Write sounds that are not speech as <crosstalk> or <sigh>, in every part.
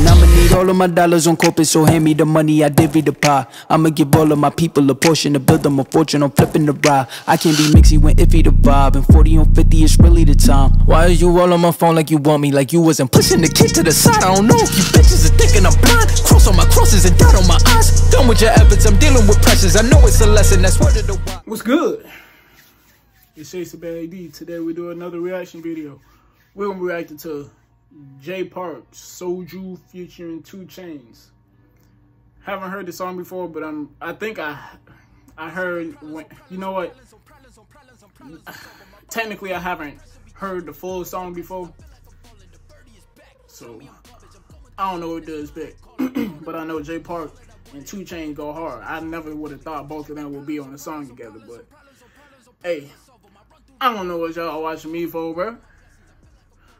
And I'ma need all of my dollars on corporate, so hand me the money, I divvy the pie. I'ma give all of my people a portion to build them a fortune I'm flipping the ride. I can't be mixy when iffy the vibe, and 40 on 50 is really the time. Why are you all on my phone like you want me, like you wasn't pushing the kid to the side? I don't know if you bitches are thinking I'm blind. Cross on my crosses and dot on my eyes. Done with your efforts, I'm dealing with pressures. I know it's a lesson, that's word of the wise. What's good? It's Chasethebag Dee. Today we do another reaction video. We're gonna react to Jay Park, Soju featuring 2 Chainz. Haven't heard the song before, but I'm I think I I heard when you know what? Technically I haven't heard the full song before. So I don't know what to expect. <clears throat> but I know Jay Park and 2 Chainz go hard. I never would have thought both of them would be on the song together, but hey, I don't know what y'all watching me for, bro.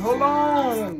hold on.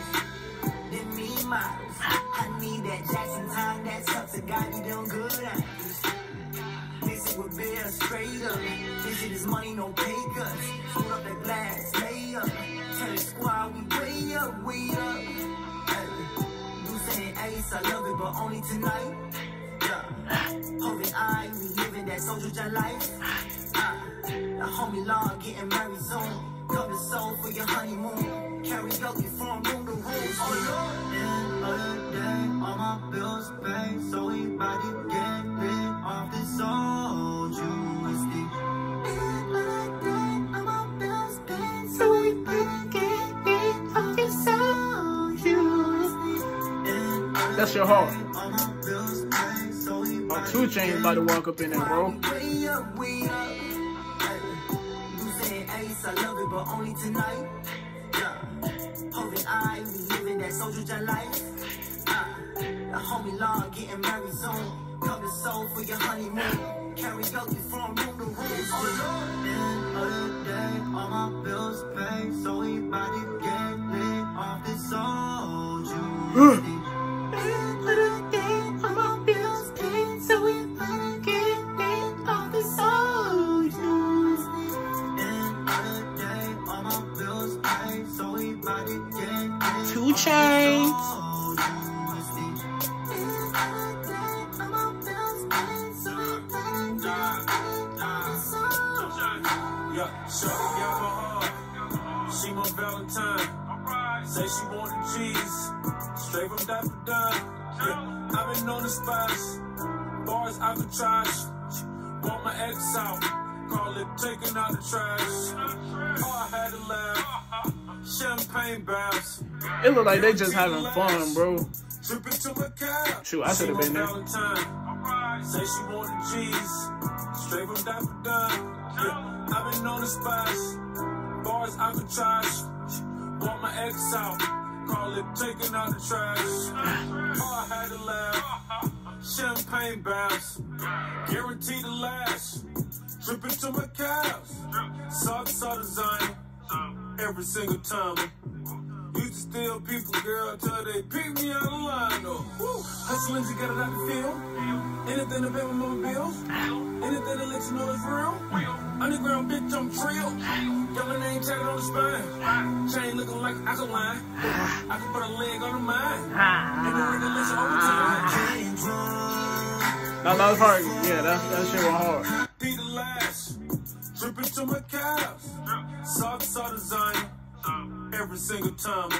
them mean models. I need that Jackson time, that tough to got me them good angles. Mix it with beer straight up. This shit is money, no pay cuts. Hold up that glass, lay up. Tell the squad we way up, way up. Hey, you saying ace, I love it, but only tonight. Holding eye, we living that soldier life. Uh, the homie law getting married soon. Come to Seoul for your honeymoon. Karaoke from room to room. Oh Lord. End of the day, all my bills paid. So we bout to get rid of this old Tuesday. End of the day, all my bills paid. So we bout to get rid of this old Tuesday. That's your heart. Oh, 2 Chainz about to walk up in there, bro. I love it, but only tonight. We living that soldier life. Uh, the homie law getting married soon. Come to Seoul for your honeymoon. Carry Karaoke from room to room. Oh Lord. Of the day, all my bills paid. So we to get lit off this old 2 Chainz. Yeah, shorty got my heart. She my Valentine. Say she want the cheese. Straight from Dapper. Yeah, I've been on the spots. Bars Alcatraz. Want my ex out. Call it taking out the trash. It look like they just having fun, bro. Shoot, I should've been there. Say she want the cheese. Straight from Dapper. Yeah, I've been on the spots. Bars Alcatraz. Want my ex out. Call it taking out the trash. Oh, I had to laugh. Champagne baths. Guaranteed to last. Dripping to my calves. Saw design. Every single time. To steal girl, till they pick me out of line. Oh, woo. Hustling to get it out the field. Anything to pay my mama bills. Anything to let you know it's real. Underground bitch, I'm trill. Yellow name tatted on the spine. Chain looking like alkaline. I can put a leg on the mind. And the regulation overtime. Now that was hard. Yeah, that, that shit was hard. Be the last. Dripping to my calves. Saw design. Every single time.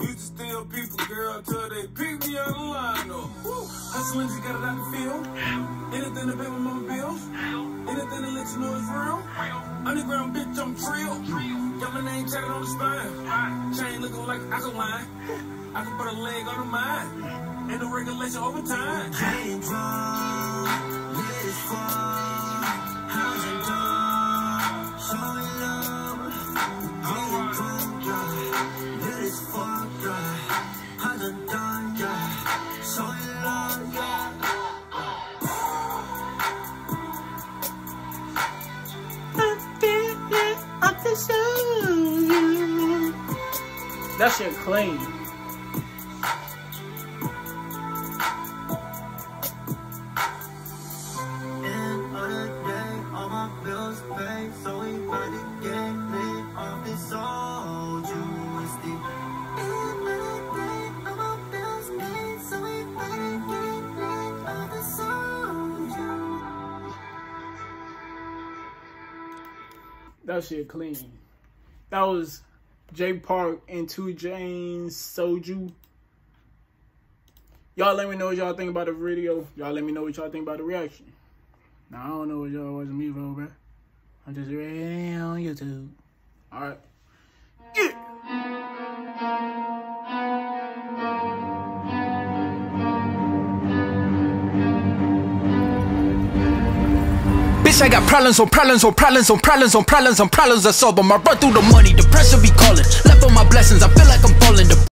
Used to steal people, girl, till they pick me out of line. Woo. Hustling, you got it out the field. Anything to pay my mama bills. Anything to let you know it's real. Underground bitch, I'm trill. my name tatted on the spine. Chain looking like I can alkaline. I can put a leg on the mine. And the regulation overtime. Getting drunk, lit as fuck. Off this soju. That shit clean. That was Jay Park and 2 Chainz Soju. Y'all let me know what y'all think about the video. Y'all let me know what y'all think about the reaction. Now I don't know what y'all watching me for, bro. I'm just ready on YouTube. Alright. Yeah. I got problems on problems on problems on problems on problems on problems I solve them. I run through the money, the pressure be calling. Left on my blessings, I feel like I'm falling.